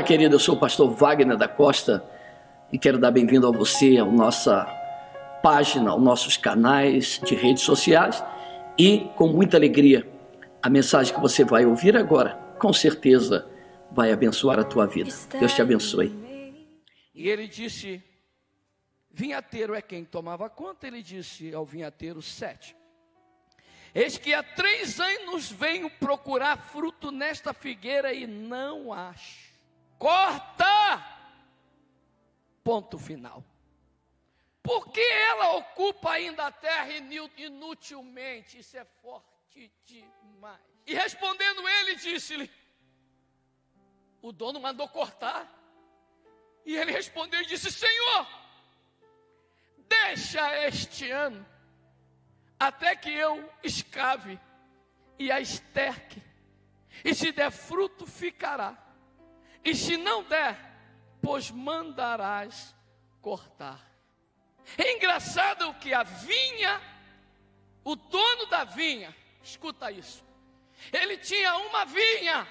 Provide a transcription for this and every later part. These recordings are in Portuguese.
Olá, querido, eu sou o pastor Wagner da Costa e quero dar bem-vindo a você, à nossa página, aos nossos canais de redes sociais e com muita alegria a mensagem que você vai ouvir agora, com certeza vai abençoar a tua vida. Deus te abençoe. E ele disse: Vinhateiro é quem tomava conta. Ele disse ao vinhateiro: Sete. Eis que há três anos venho procurar fruto nesta figueira e não acho. Corta! Ponto final. Por que ela ocupa ainda a terra inutilmente? Isso é forte demais. E respondendo ele, disse-lhe: O dono mandou cortar. E ele respondeu e disse: Senhor, deixa este ano até que eu escave e a esterque, e se der fruto, ficará e se não der, pois mandarás cortar. É engraçado que a vinha, o dono da vinha, escuta isso, ele tinha uma vinha,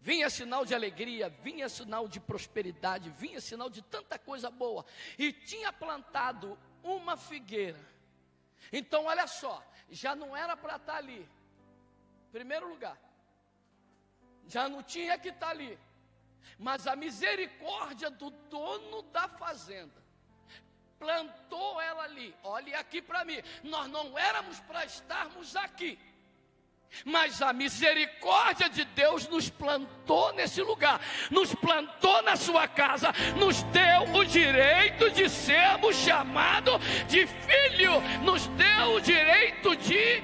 vinha sinal de alegria, vinha sinal de prosperidade, vinha sinal de tanta coisa boa, e tinha plantado uma figueira. Então, olha só, já não era para estar ali, primeiro lugar já não tinha que estar tá ali. Mas a misericórdia do dono da fazenda plantou ela ali. Olhe aqui para mim. Nós não éramos para estarmos aqui. Mas a misericórdia de Deus nos plantou nesse lugar, nos plantou na sua casa, nos deu o direito de sermos chamados de filho, nos deu o direito de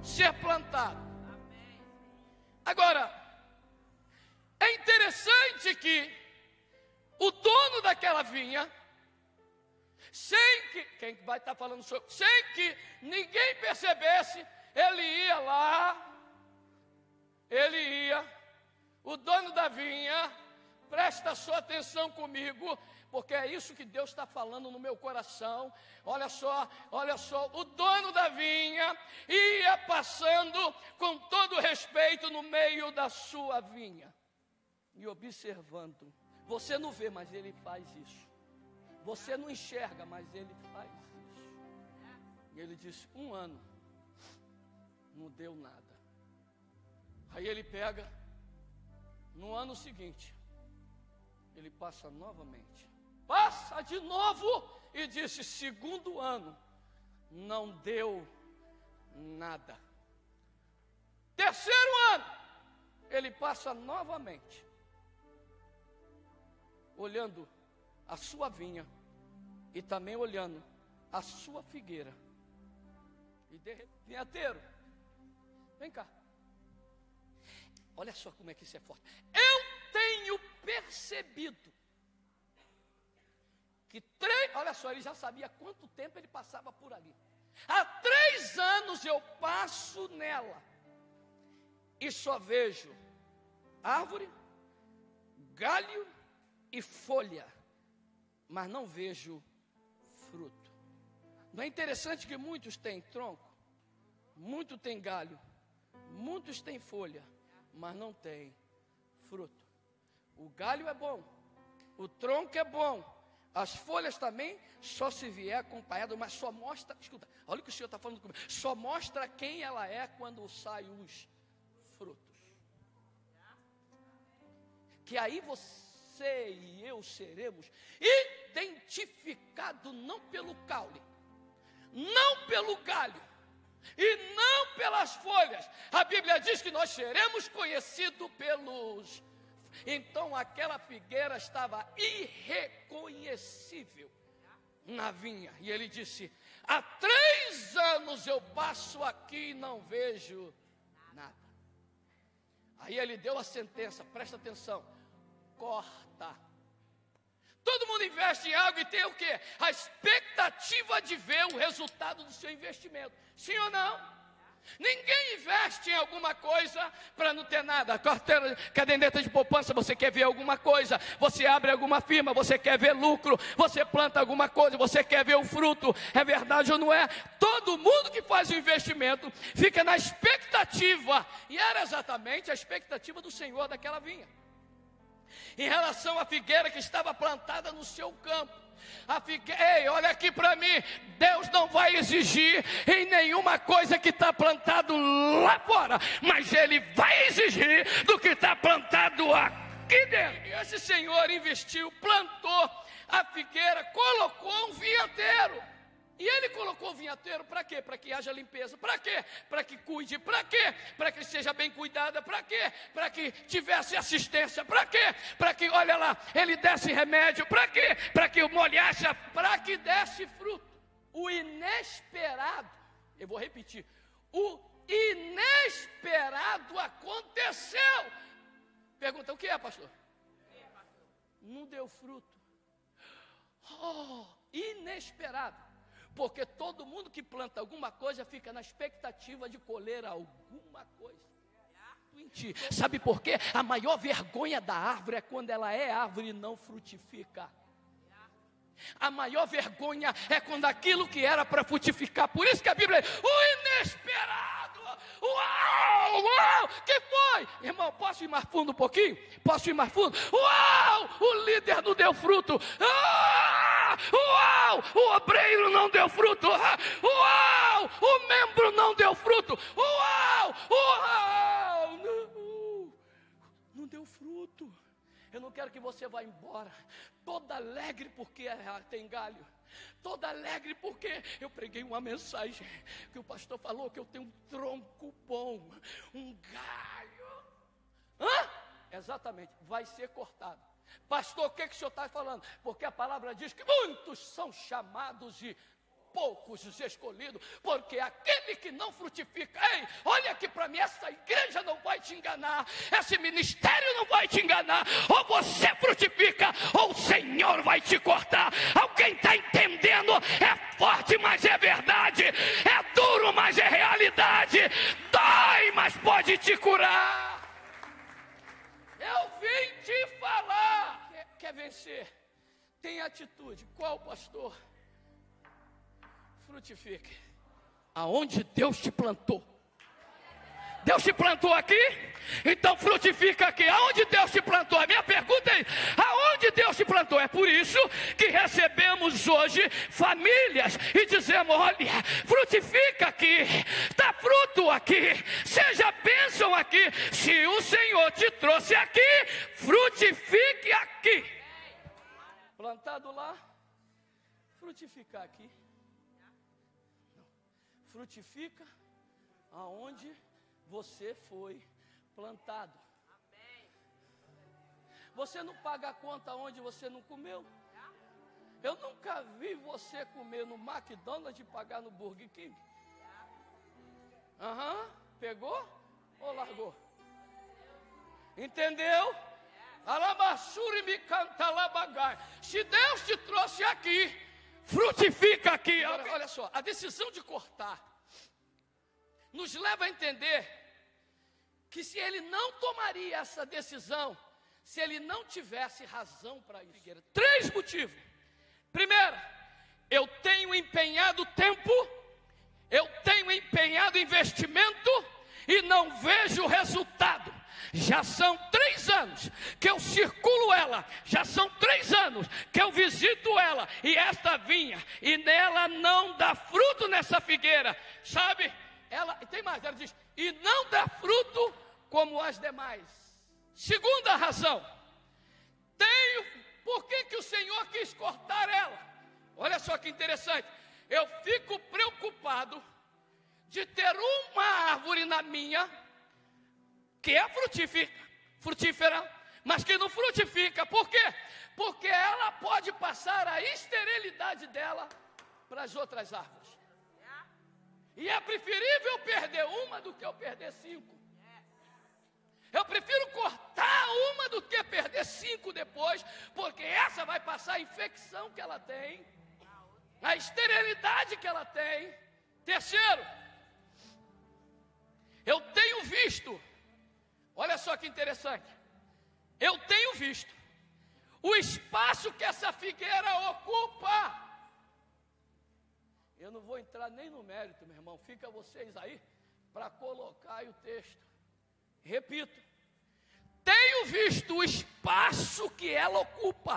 ser plantado. Agora, é interessante que o dono daquela vinha, sem que, quem vai estar falando sobre, sem que ninguém percebesse, ele ia lá, ele ia, o dono da vinha, presta sua atenção comigo, porque é isso que Deus está falando no meu coração. Olha só, olha só, o dono da vinha ia passando com todo respeito no meio da sua vinha e observando. Você não vê, mas ele faz isso. Você não enxerga, mas ele faz isso. E ele disse: Um ano, não deu nada. Aí ele pega, no ano seguinte, ele passa novamente. Passa de novo e disse: Segundo ano, não deu nada. Terceiro ano, ele passa novamente olhando a sua vinha e também olhando a sua figueira. E de repente, vem cá. Olha só como é que isso é forte. Eu tenho percebido que três, olha só, ele já sabia quanto tempo ele passava por ali. Há três anos eu passo nela e só vejo árvore, galho e folha, mas não vejo fruto. Não é interessante que muitos têm tronco, muitos têm galho, muitos têm folha, mas não têm fruto. O galho é bom, o tronco é bom, as folhas também, só se vier acompanhado, mas só mostra, escuta, olha o que o Senhor está falando comigo, só mostra quem ela é quando saem os frutos. Que aí você você e eu seremos identificados não pelo caule, não pelo galho e não pelas folhas. A Bíblia diz que nós seremos conhecidos pelos. Então aquela figueira estava irreconhecível na vinha. E ele disse: Há três anos eu passo aqui e não vejo nada. Aí ele deu a sentença, presta atenção corta. Todo mundo investe em algo e tem o quê? A expectativa de ver o resultado do seu investimento. Sim ou não? Ninguém investe em alguma coisa para não ter nada. Carteira, caderneta de poupança, você quer ver alguma coisa. Você abre alguma firma, você quer ver lucro. Você planta alguma coisa, você quer ver o fruto. É verdade ou não é? Todo mundo que faz o investimento fica na expectativa. E era exatamente a expectativa do Senhor daquela vinha. Em relação à figueira que estava plantada no seu campo. A figueira, ei, olha aqui para mim, Deus não vai exigir em nenhuma coisa que está plantado lá fora, mas Ele vai exigir do que está plantado aqui dentro. Esse Senhor investiu, plantou a figueira, colocou um vinhateiro. E ele colocou o vinhateiro para quê? Para que haja limpeza. Para quê? Para que cuide. Para quê? Para que seja bem cuidada. Para quê? Para que tivesse assistência. Para quê? Para que, olha lá, ele desse remédio. Para quê? Para que molhasse, para que desse fruto. O inesperado, eu vou repetir, o inesperado aconteceu. Pergunta, o que é, pastor? Não deu fruto. Oh, inesperado. Porque todo mundo que planta alguma coisa fica na expectativa de colher alguma coisa. Sabe por quê? A maior vergonha da árvore é quando ela é árvore e não frutifica. A maior vergonha é quando aquilo que era para frutificar. Por isso que a Bíblia diz: o inesperado. Uau, uau, que foi? Irmão, posso ir mais fundo um pouquinho? Posso ir mais fundo? Uau, o líder não deu fruto. Ah, uau, o obreiro não deu fruto. Uau, o membro não deu fruto. Uau, uau, não, não deu fruto. Eu não quero que você vá embora toda alegre porque tem galho, toda alegre porque eu preguei uma mensagem que o pastor falou que eu tenho um tronco bom, um galho. Hã? Exatamente, vai ser cortado. Pastor, o que, que o senhor está falando? Porque a palavra diz que muitos são chamados e poucos os escolhidos, porque aquele que não frutifica, ei, olha aqui para mim, essa igreja não vai te enganar, esse ministério não vai te enganar, ou você frutifica, ou o Senhor vai te cortar. Alguém está entendendo? É forte, mas é verdade, é duro, mas é realidade, dói, mas pode te curar. Eu vim te falar. Quer, vencer? Tem atitude. Qual pastor? frutifique. Aonde Deus te plantou. Deus te plantou aqui? Então frutifica aqui. Aonde Deus te plantou? A minha pergunta é: aonde Deus te plantou? É por isso que recebemos hoje famílias e dizemos: olha, frutifica aqui, dá fruto aqui, seja bênção aqui. Se o Senhor te trouxe aqui, frutifique aqui. Plantado lá, frutificar aqui frutifica aonde você foi plantado. Você não paga a conta onde você não comeu. Eu nunca vi você comer no McDonald's e pagar no Burger King. Aham, uhum, pegou ou largou? Entendeu? Me canta labagai. Se Deus te trouxe aqui, frutifica aqui. Olha, olha só, a decisão de cortar nos leva a entender que se ele não tomaria essa decisão, se ele não tivesse razão para isso. Três motivos. Primeiro, eu tenho empenhado tempo, eu tenho empenhado investimento e não vejo resultado. Já são três anos que eu circulo ela, já são três anos que eu visito ela, e esta vinha, e nela não dá fruto nessa figueira, sabe? Ela, tem mais, ela diz, e não dá fruto como as demais. Segunda razão, tenho, por que, que o Senhor quis cortar ela? Olha só que interessante, eu fico preocupado de ter uma árvore na minha que é frutífera, frutífera, mas que não frutifica. Por quê? Porque ela pode passar a esterilidade dela para as outras árvores. E é preferível perder uma do que eu perder cinco. Eu prefiro cortar uma do que perder cinco depois, porque essa vai passar a infecção que ela tem, a esterilidade que ela tem. Terceiro, eu tenho visto Olha só que interessante. Eu tenho visto o espaço que essa figueira ocupa. Eu não vou entrar nem no mérito, meu irmão. Fica vocês aí para colocar aí o texto. Repito, tenho visto o espaço que ela ocupa.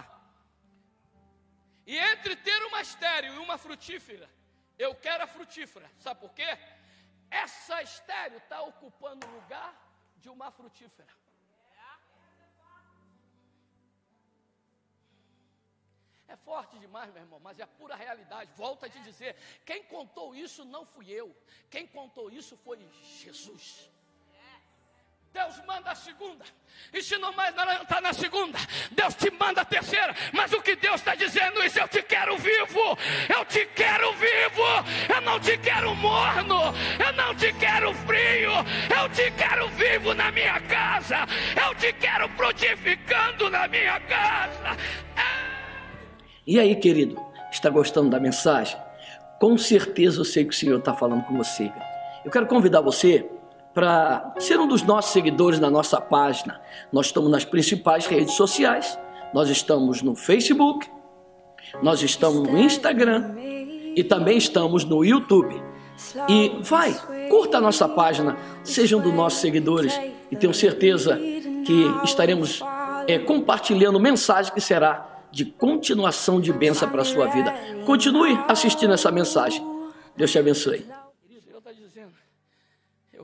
E entre ter uma estéreo e uma frutífera, eu quero a frutífera. Sabe por quê? Essa estéreo está ocupando o lugar de uma frutífera. É forte demais, meu irmão, mas é a pura realidade. Volto a te dizer: quem contou isso não fui eu, quem contou isso foi Jesus. Deus manda a segunda. E se não mais não está na segunda, Deus te manda a terceira. Mas o que Deus está dizendo isso: eu te quero vivo, eu te quero vivo, eu não te quero morno, eu não te quero frio, eu te quero vivo na minha casa, eu te quero frutificando na minha casa. E aí, querido, está gostando da mensagem? Com certeza eu sei que o Senhor está falando com você. Eu quero convidar você para ser um dos nossos seguidores na nossa página. Nós estamos nas principais redes sociais. Nós estamos no Facebook, nós estamos no Instagram e também estamos no YouTube. E vai, curta a nossa página, sejam dos nossos seguidores e tenho certeza que estaremos é, compartilhando mensagem que será de continuação de bênção para a sua vida. Continue assistindo essa mensagem. Deus te abençoe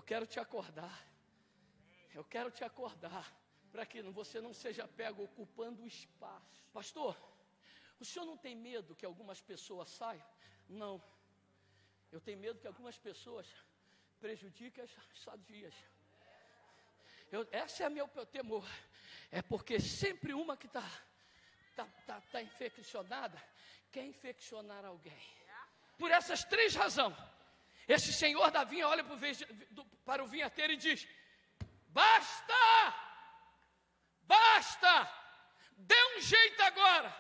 quero te acordar. Eu quero te acordar para que você não seja pego ocupando o espaço. Pastor, o senhor não tem medo que algumas pessoas saiam? Não. Eu tenho medo que algumas pessoas prejudiquem as sadias. Eu, esse é meu temor. É porque sempre uma que está tá, tá, tá infeccionada quer infeccionar alguém. Por essas três razões. Esse senhor da vinha olha para o vinhateiro e diz: Basta! Basta! Dê um jeito agora!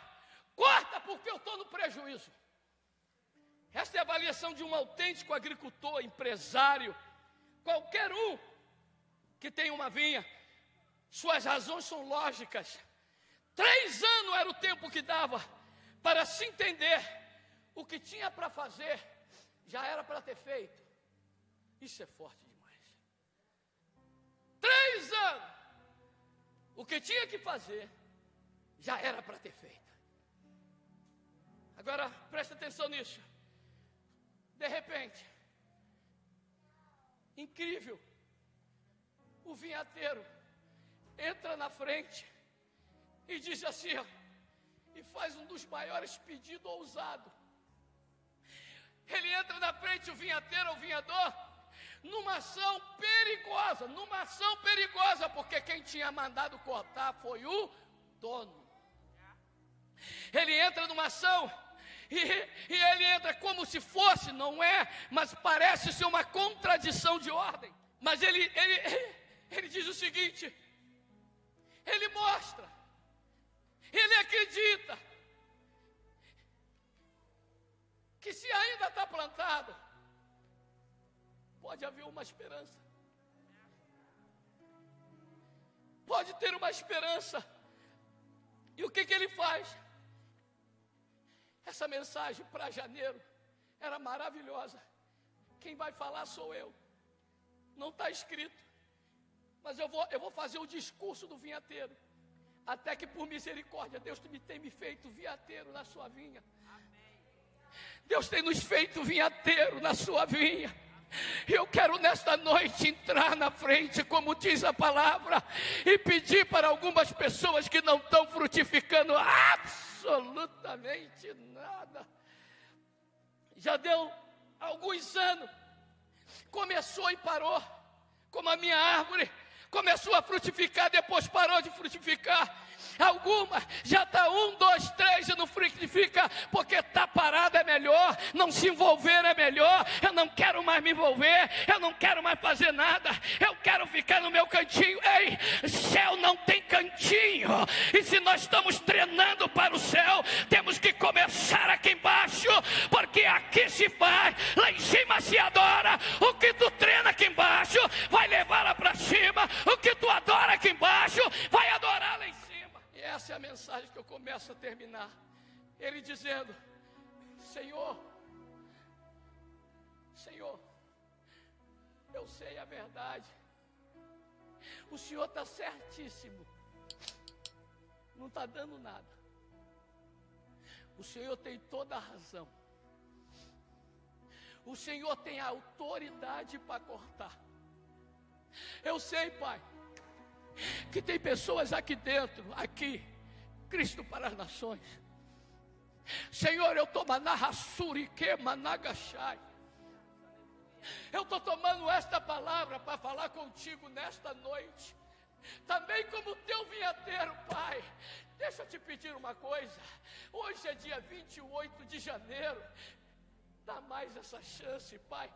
Corta porque eu estou no prejuízo. Esta é a avaliação de um autêntico agricultor, empresário, qualquer um que tem uma vinha. Suas razões são lógicas. Três anos era o tempo que dava para se entender o que tinha para fazer já era para ter feito. Isso é forte demais. Três anos. O que tinha que fazer, já era para ter feito. Agora, presta atenção nisso. De repente, incrível, o vinhateiro entra na frente e diz assim, ó, e faz um dos maiores pedidos ousados ele entra na frente, o vinhateiro, o vinhador, numa ação perigosa, numa ação perigosa, porque quem tinha mandado cortar foi o dono. Ele entra numa ação e, e, ele entra como se fosse, não é, mas parece ser uma contradição de ordem. Mas ele, ele, ele diz o seguinte: ele mostra, ele acredita, pode haver uma esperança. Pode ter uma esperança. E o que, que ele faz? Essa mensagem para janeiro era maravilhosa. Quem vai falar sou eu. Não está escrito. Mas eu vou, eu vou fazer o discurso do vinhateiro. Até que por misericórdia Deus me tem me feito vinhateiro na sua vinha. Deus tem nos feito vinhateiro na sua vinha. Eu quero nesta noite entrar na frente, como diz a palavra, e pedir para algumas pessoas que não estão frutificando absolutamente nada. Já deu alguns anos, começou e parou, como a minha árvore, começou a frutificar, depois parou de frutificar Alguma já está um, dois, três e não frutifica, porque está parado é melhor, não se envolver é melhor. Eu não quero mais me envolver, eu não quero mais fazer nada, eu quero ficar no meu cantinho. Ei, céu não tem cantinho, e se nós estamos treinando para o céu, temos que começar aqui embaixo, porque aqui se faz, lá em cima se adora. O que tu treina aqui embaixo vai levar lá para cima, o que tu adora aqui embaixo vai adorar lá em cima essa é a mensagem que eu começo a terminar. Ele dizendo: Senhor, Senhor, eu sei a verdade. O senhor está certíssimo. Não está dando nada. O senhor tem toda a razão. O senhor tem a autoridade para cortar. Eu sei, Pai, que tem pessoas aqui dentro, aqui, Cristo para as nações. Senhor, eu estou manarrassurique, managachai. Eu estou tomando esta palavra para falar contigo nesta noite. Também como teu vinhateiro, Pai. Deixa eu te pedir uma coisa. Hoje é dia 28 de janeiro. Dá mais essa chance, Pai.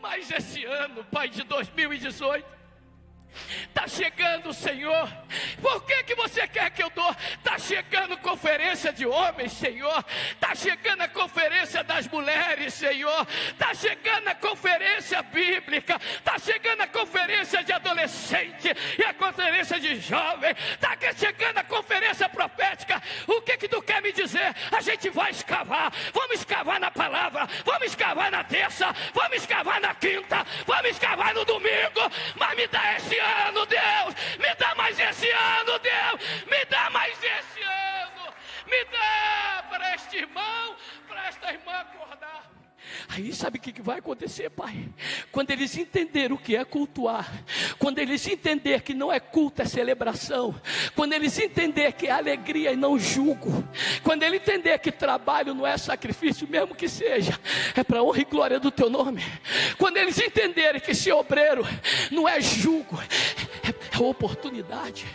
Mais esse ano, Pai, de 2018. Está chegando, Senhor. Por que, que você quer que eu dou? Está chegando conferência de homens, Senhor. Está chegando a conferência das mulheres, Senhor. Está chegando a conferência bíblica. Está chegando a conferência de adolescente e a conferência de jovem. Está chegando a conferência profética. O que que tu quer me dizer? A gente vai escavar. Vamos escavar na palavra. Vamos escavar na terça. Vamos escavar na quinta. Vamos escavar no domingo. Mas me dá esse ano, Deus. Me dá mais esse ano, Deus. Me dá mais esse ano. Me dá para este irmão, para esta irmã acordar. Aí sabe o que vai acontecer, Pai? Quando eles entenderem o que é cultuar, quando eles entenderem que não é culto, é celebração, quando eles entenderem que é alegria e não julgo, quando ele entender que trabalho não é sacrifício, mesmo que seja, é para honra e glória do teu nome, quando eles entenderem que ser obreiro não é julgo, é, é oportunidade.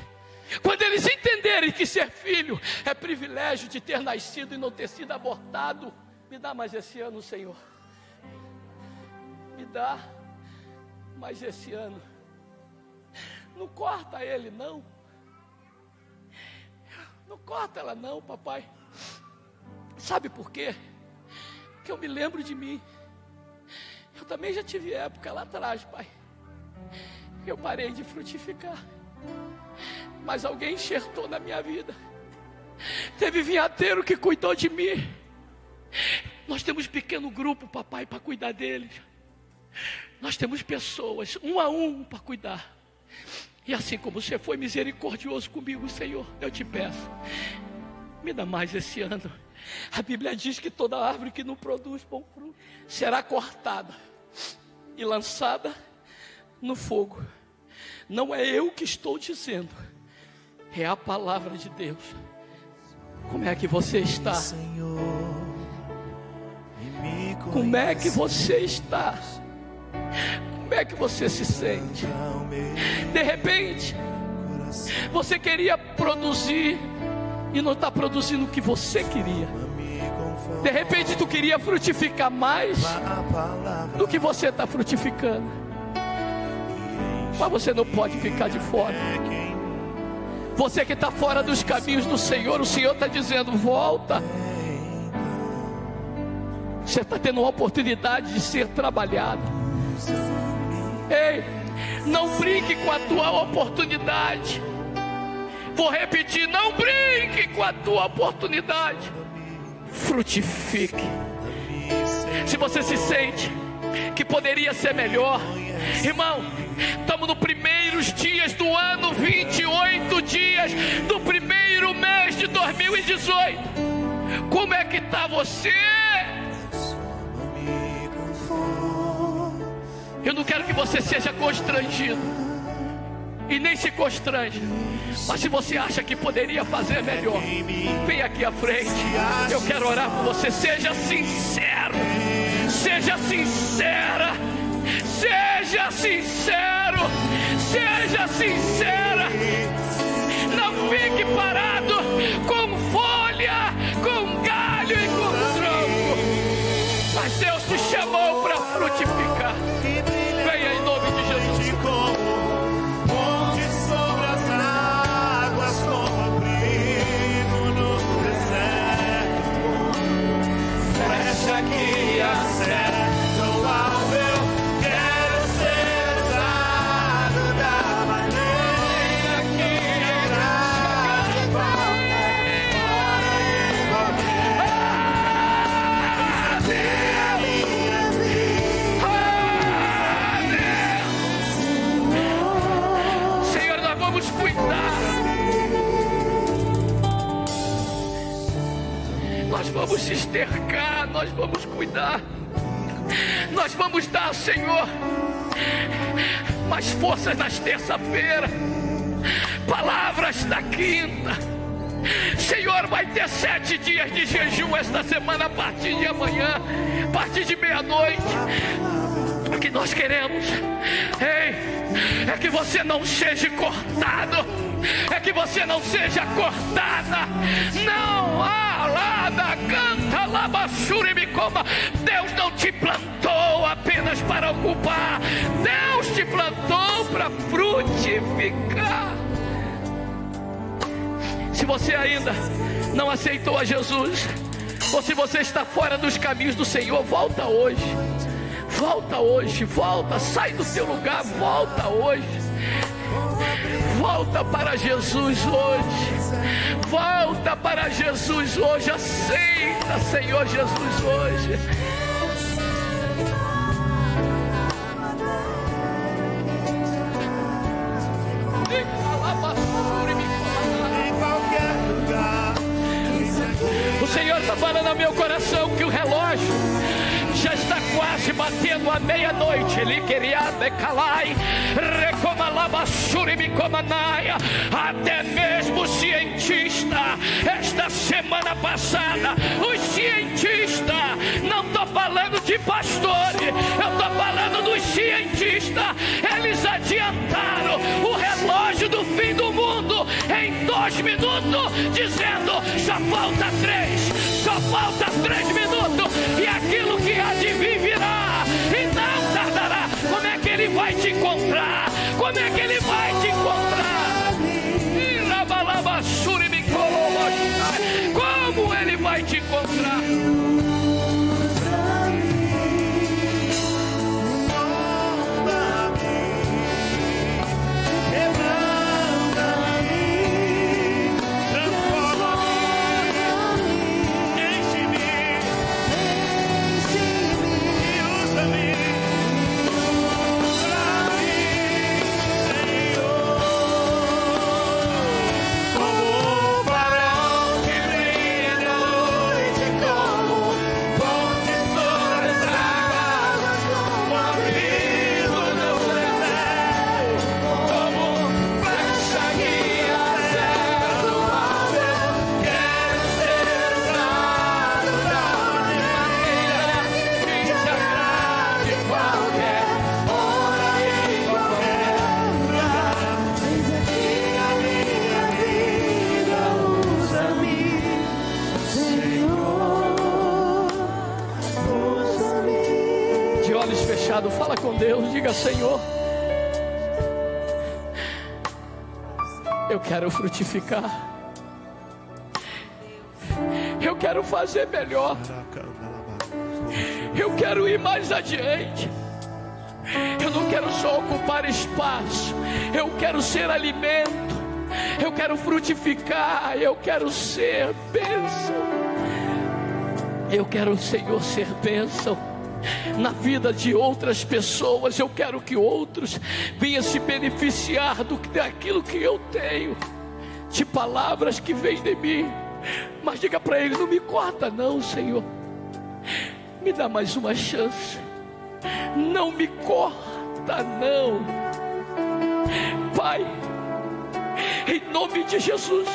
Quando eles entenderem que ser filho é privilégio de ter nascido e não ter sido abortado, me dá mais esse ano, Senhor. Dá mais esse ano. Não corta ele, não. Não corta ela, não, papai. Sabe por quê? Que eu me lembro de mim. Eu também já tive época lá atrás, pai. Eu parei de frutificar. Mas alguém enxertou na minha vida. Teve vinhateiro que cuidou de mim. Nós temos pequeno grupo, papai, para cuidar deles. Nós temos pessoas, um a um, para cuidar. E assim como você foi misericordioso comigo, Senhor, eu te peço, me dá mais esse ano. A Bíblia diz que toda árvore que não produz bom fruto será cortada e lançada no fogo. Não é eu que estou dizendo, é a palavra de Deus. Como é que você está? Senhor. Como é que você está? Como é que você se sente? De repente, você queria produzir e não está produzindo o que você queria. De repente, tu queria frutificar mais do que você está frutificando. Mas você não pode ficar de fora. Você que está fora dos caminhos do Senhor, o Senhor está dizendo: volta. Você está tendo uma oportunidade de ser trabalhado. Ei, não brinque com a tua oportunidade. Vou repetir: não brinque com a tua oportunidade. Frutifique. Se você se sente que poderia ser melhor, irmão, estamos nos primeiros dias do ano 28 dias do primeiro mês de 2018. Como é que está você? Eu não quero que você seja constrangido. E nem se constrange. Mas se você acha que poderia fazer melhor, vem aqui à frente. Eu quero orar por você. Seja sincero. Seja sincera. Seja sincero. Seja sincera. Nós vamos se estercar, nós vamos cuidar, nós vamos dar, Senhor, mais forças nas terça-feira, palavras da quinta. Senhor, vai ter sete dias de jejum esta semana a partir de amanhã, a partir de meia-noite. O que nós queremos, ei, é que você não seja cortado, é que você não seja cortada, não, alada, canta, labachura me coma. Deus não te plantou apenas para ocupar, Deus te plantou para frutificar. Se você ainda não aceitou a Jesus, ou se você está fora dos caminhos do Senhor, volta hoje. Volta hoje, volta, sai do seu lugar, volta hoje. Volta para Jesus hoje. Volta para Jesus hoje. Aceita, Senhor Jesus, hoje. O Senhor está falando ao meu coração que o relógio já está quase batendo a meia-noite. Ele queria decalai. Até mesmo cientista, esta semana passada, os cientistas, não estou falando de pastores, eu estou falando dos cientistas. Eles adiantaram o relógio do fim do mundo em dois minutos, dizendo: só falta três, só falta três minutos, e aquilo que há de vir virá, e não tardará. Como é que ele vai te encontrar? Como é que ele vai te encontrar? Frutificar. Eu quero fazer melhor. Eu quero ir mais adiante. Eu não quero só ocupar espaço. Eu quero ser alimento. Eu quero frutificar. Eu quero ser bênção. Eu quero, Senhor, ser bênção na vida de outras pessoas. Eu quero que outros venham se beneficiar do, daquilo que eu tenho, de palavras que vêm de mim. Mas diga para ele: não me corta, não, Senhor. Me dá mais uma chance. Não me corta, não. Pai, em nome de Jesus.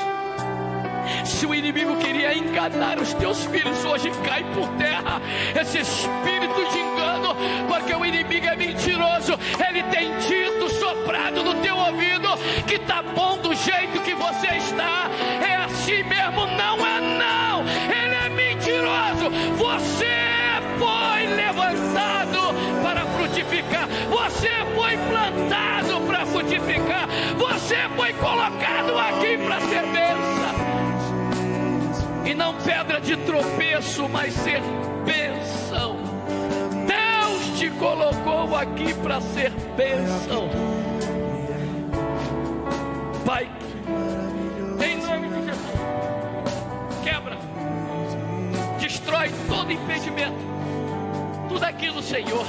Se o inimigo queria enganar os teus filhos, hoje cai por terra esse espírito de engano, porque o inimigo é mentiroso. Ele tem dito, soprado no teu ouvido, que tá bom do jeito que você está. É assim mesmo, não é não. Ele é mentiroso. Você foi levantado para frutificar. Você foi plantado para frutificar. Você foi colocado aqui para ser bênção e não pedra de tropeço, mas ser bênção. Deus te colocou aqui para ser bênção. Todo impedimento, tudo aquilo, Senhor,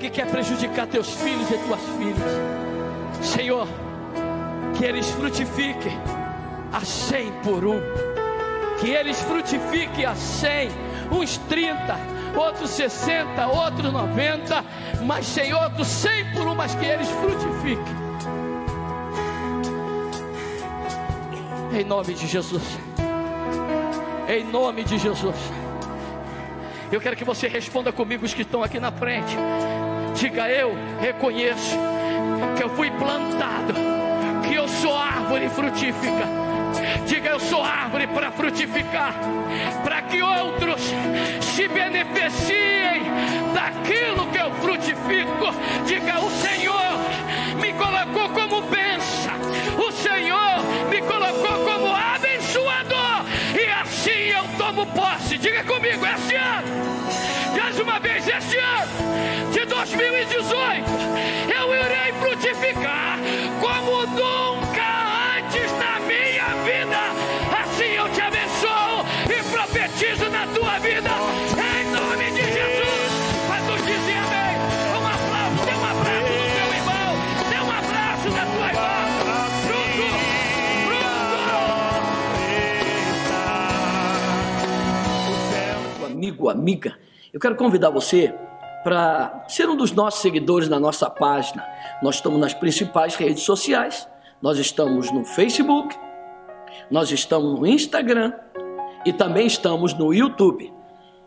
que quer prejudicar teus filhos e tuas filhas. Senhor, que eles frutifiquem a cem por um, que eles frutifiquem a 100, uns 30, outros 60, outros 90, mas Senhor, do 100 por um, mas que eles frutifiquem. Em nome de Jesus. Em nome de Jesus. Eu quero que você responda comigo os que estão aqui na frente. Diga eu reconheço que eu fui plantado, que eu sou árvore frutífica. Diga eu sou árvore para frutificar, para que outros se beneficiem daquilo que eu frutifico. Diga o Senhor me colocou como bênção, o Senhor me colocou como eu tomo posse. Diga comigo, esse ano, mais uma vez, esse ano de 2018, eu irei frutificar amigo, amiga, eu quero convidar você para ser um dos nossos seguidores na nossa página. Nós estamos nas principais redes sociais. Nós estamos no Facebook, nós estamos no Instagram e também estamos no YouTube.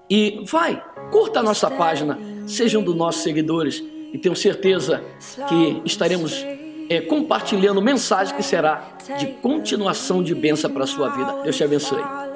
E vai, curta a nossa página, sejam dos nossos seguidores e tenho certeza que estaremos é, compartilhando mensagem que será de continuação de bênção para a sua vida. Deus te abençoe.